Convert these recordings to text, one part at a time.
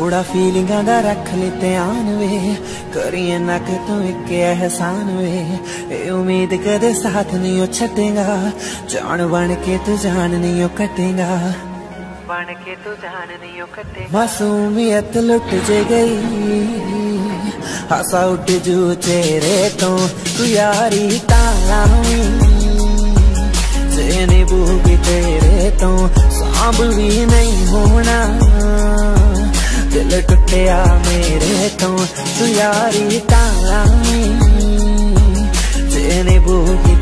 ਥੋੜਾ ਫੀਲਿੰਗਾਂ ਦਾ ਰੱਖ ਲੈ ਧਿਆਨ ਵੇ। ਕਰੀਏ ਨਾ ਕਿ ਤੂੰ ਇੱਕ ਅਹਿਸਾਨ ਵੇ। ਇਹ ਉਮੀਦ ਕਦੇ ਸਾਥ ਨਹੀਂ ਉਹ ਛੱਡੇਗਾ। ਜਾਣ ਬਣ ਕੇ ਤੂੰ ਜਾਨ ਨਹੀਂ ਉਹ ਕੱਟੇਗਾ। ਬਣ ਕੇ ਤੂੰ ਜਾਨ ਨਹੀਂ ਉਹ ਕੱਟੇ ਮਾਸੂਮੀਅਤ ਲੁੱਟ ਜੇ ਗਈ। ਹਾਸਾ ਉੱਡ ਜੂ ਤੇਰੇ ਤੋਂ। ਤੂੰ ਯਾਰੀ ਤਾਂ ਲਾਵੀਂ ਜੇ ਨਹੀਂ ਬੂਗੀ ਤੇਰੇ ਤੋਂ ਸਾਂਭ ਵੀ ਨਹੀਂ ਹੋਣਾ। ਦਿਲ ਟੁੱਟਿਆ ਮੇਰੇ ਤੋਂ। ਤੂੰ ਯਾਰੀ ਤਾਂ ਲਾਵੀਂ ਜੇ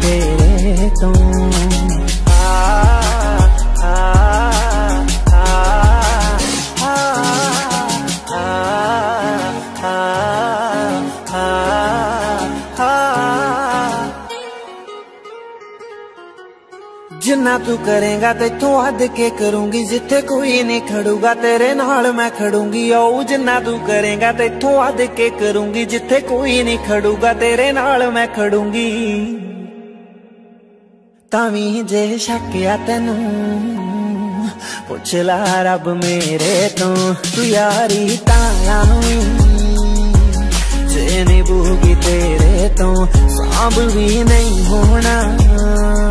ਤੇਰੇ ਤੋਂ। ਜਿੰਨਾ ਤੂੰ ਕਰੇਗਾ ਤੈਥੋਂ ਹੱਦ ਕੇ ਕਰੂੰਗੀ, ਜਿੱਥੇ ਕੋਈ ਨਹੀਂ ਖੜੂਗਾ, ਤੇਰੇ ਨਾਲ ਮੈਂ ਖੜੂੰਗੀ। ਓ ਜਿੰਨਾ ਤੂੰ ਕਰੇਗਾ ਤੈਥੋਂ ਹੱਦ ਕੇ ਕਰੂੰਗੀ, ਜਿੱਥੇ ਕੋਈ ਨਹੀਂ ਖੜੂਗਾ, ਤੇਰੇ ਨਾਲ ਮੈਂ ਖੜੂੰਗੀ। ਤਾਂ ਵੀ ਜੇ ਸ਼ੱਕਿਆ ਤੈਨੂੰ, ਪੁੱਛ ਲੈ ਰੱਬ ਮੇਰੇ ਤੋਂ, ਤੂੰ ਯਾਰੀ ਤਾਂ ਲਾਵੀਂ। ਜੇ ਨਹੀਂ ਬੂਗੀ ਤੇਰੇ ਤੋਂ, ਸਾਂਭ ਵੀ ਨਹੀਂ ਹੋਣਾ।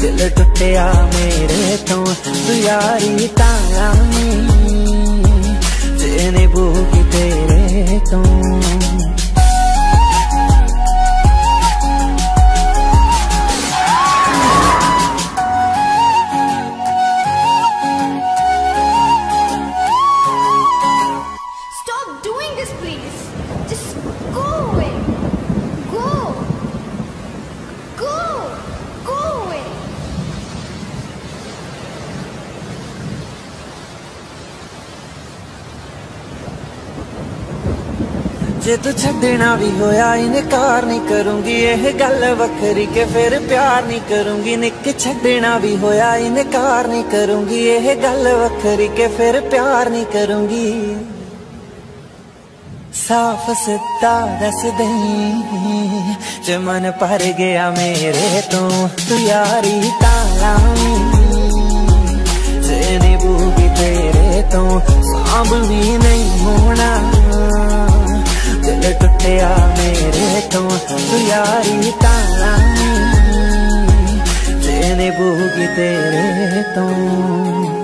ਦਿਲ ਟੁੱਟਿਆ ਮੇਰੇ ਤੋਂ ਤੂੰ ਯਾਰੀ ਤਾਂ ਜੇ ਤੂੰ ਛੱਡਣਾ ਵੀ ਹੋਇਆ, ਇਨਕਾਰ ਨਹੀਂ ਕਰੂੰਗੀ। ਇਹ ਗੱਲ ਵੱਖਰੀ ਕਿ ਫਿਰ ਪਿਆਰ ਨਹੀਂ ਕਰੂੰਗੀ। ਨਿੱਕ ਛੱਡਣਾ ਵੀ ਹੋਇਆ, ਇਨਕਾਰ ਨਹੀਂ ਕਰੂੰਗੀ। ਇਹ ਗੱਲ ਵੱਖਰੀ ਕਿ ਫਿਰ ਪਿਆਰ ਨਹੀਂ ਕਰੂੰਗੀ। ਸਾਫ਼ ਸਿੱਧਾ ਦੱਸ ਦਈ, ਜੇ ਮਨ ਭਰ ਗਿਆ ਮੇਰੇ ਤੋਂ, ਤੂੰ ਯਾਰੀ ਤਾਂ ਲਾਵੀਂ। ਜੇ ਨਹੀਂ ਤੇਰੇ ਤੋਂ, ਸਾਂਭ ਵੀ ਨਹੀਂ ਦਿਲ ਮੇਰੇ ਤੋਂ ਤੂੰ ਯਾਰੀ ਤਾਂ ਲਾਵੀਂ। ਜੇ ਨਹੀਂ ਬੂਗੀ ਤੇਰੇ ਤੋਂ।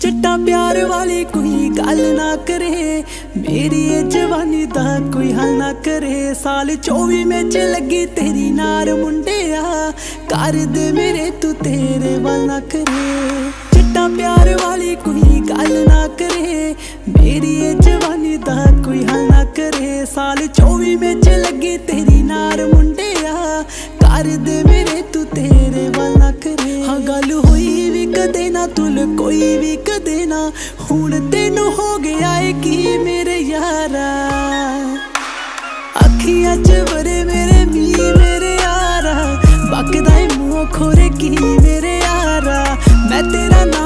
ਜੱਟਾ ਪਿਆਰ ਵਾਲੀ ਕੋਈ ਗੱਲ ਨਾ ਕਰੇ। ਮੇਰੀ ਇਹ ਜਵਾਨੀ ਦਾ ਕੋਈ ਹੱਲ ਨਾ ਕਰੇ। ਸਾਲ 24 ਵਿੱਚ ਲੱਗੀ ਤੇਰੀ ਨਾਰ ਮੁੰਡਿਆ। ਕਰ ਦੇ ਮੇਰੇ ਤੂੰ ਤੇਰੇ ਵੱਲ ਨਾ ਕਰੇ। ਜੱਟਾ ਪਿਆਰ ਵਾਲੀ ਕੋਈ ਗੱਲ ਨਾ ਕਰੇ। ਮੇਰੀ ਇਹ ਜਵਾਨੀ ਦਾ ਕੋਈ ਹੱਲ ਨਾ ਕਰੇ। ਸਾਲ 24 ਵਿੱਚ ਲੱਗੀ ਤੇਰੀ ਨਾਰ ਮੁੰਡਿਆ। ਕਰ ਦੇ ਤੁਲ ਕੋਈ ਵੀ ਕਦੇ ਨਾ। ਹੁਣ ਤੈਨੂੰ ਹੋ ਗਿਆ ਏ ਕੀ ਮੇਰੇ ਯਾਰਾ। ਅੱਖੀਆਂ 'ਚ ਵਰੇ ਮੇਰੇ ਮੀ ਮੇਰੇ ਯਾਰਾ ਬਕਦਾ ਏ ਮੂੰਹ ਖੋਰੇ ਕੀ ਮੇਰੇ ਯਾਰਾ ਮੈਂ ਤੇਰਾ ਨਾਂ